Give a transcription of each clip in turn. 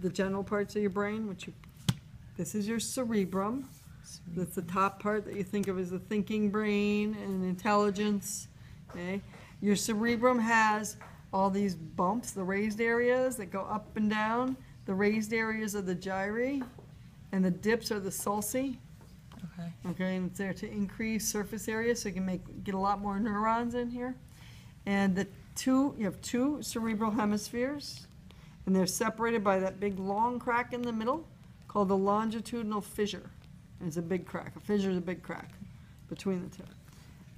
the general parts of your brain, which you, this is your cerebrum. That's the top part that you think of as the thinking brain and intelligence, okay? Your cerebrum has all these bumps, the raised areas that go up and down. The raised areas are the gyri, and the dips are the sulci. Okay. Okay, and it's there to increase surface area, so you can make, get a lot more neurons in here. And the two, you have two cerebral hemispheres, and they're separated by that big long crack in the middle called the longitudinal fissure. And it's a big crack. A fissure is a big crack between the two.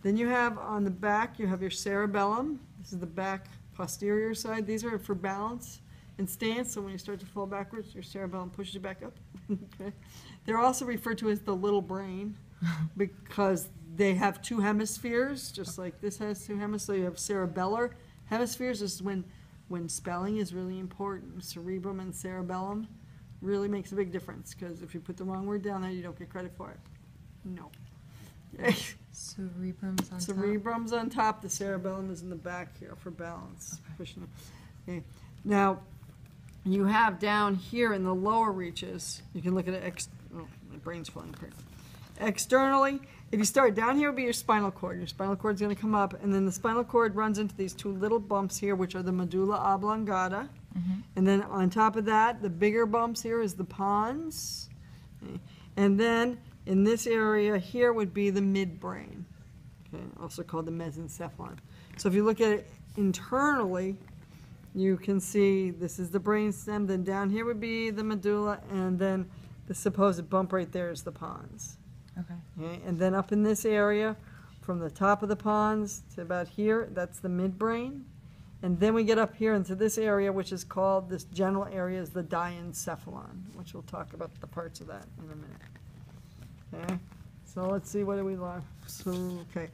Then you have on the back, you have your cerebellum. This is the back posterior side. These are for balance and stance. So when you start to fall backwards, your cerebellum pushes you back up. okay. They're also referred to as the little brain because they have two hemispheres, just like this has two hemispheres. So you have cerebellar hemispheres. This is when, when spelling is really important. Cerebrum and cerebellum really makes a big difference because if you put the wrong word down there, you don't get credit for it. No. Cerebrum's on top. Cerebrum's on top, the cerebellum is in the back here for balance. Pushing it. Okay. Now, you have down here in the lower reaches, you can look at it, ex- oh, my brain's falling apart. Externally, if you start down here it would be your spinal cord. Your spinal cord's gonna come up, and then the spinal cord runs into these two little bumps here, which are the medulla oblongata. Mm-hmm. And then on top of that, the bigger bumps here is the pons. And then in this area here would be the midbrain, okay, also called the mesencephalon. So if you look at it internally, you can see this is the brain stem, then down here would be the medulla, and then the supposed bump right there is the pons. Okay. And then up in this area, from the top of the pons to about here, that's the midbrain. And then we get up here into this area, which is called, this general area is the diencephalon, which we'll talk about the parts of that in a minute. Okay, so let's see, what do we learn? So, okay,